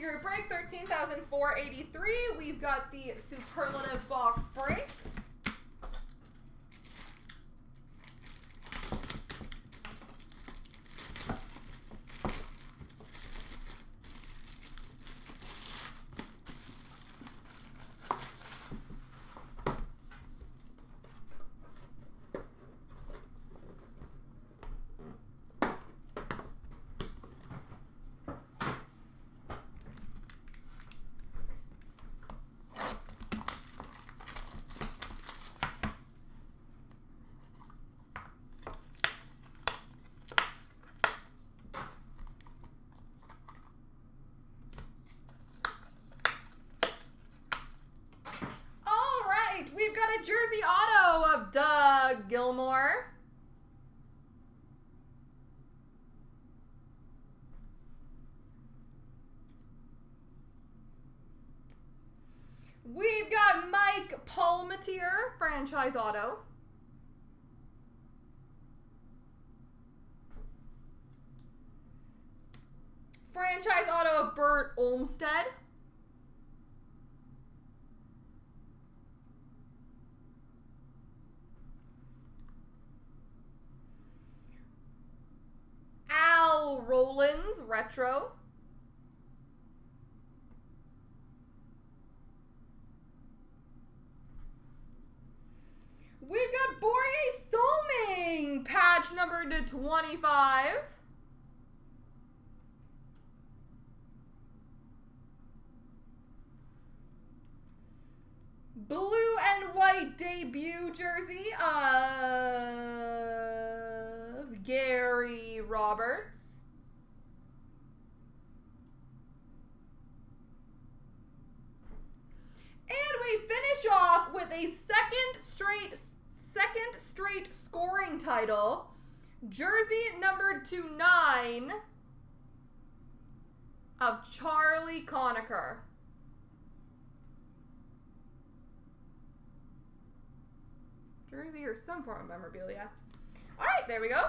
group break, 13,483. We've got the superlative box break. All right, we've got a jersey of Doug Gilmour. We've got Mike Palmateer, franchise auto. Franchise auto of Bert Olmstead. Rollins retro. We've got Borje Salming, patch number to 25. Blue and white debut jersey of Gary Roberts. And we finish off with a second straight second straight scoring title. Jersey number to nine of Charlie Conacher. Jersey or some form of memorabilia. All right, there we go.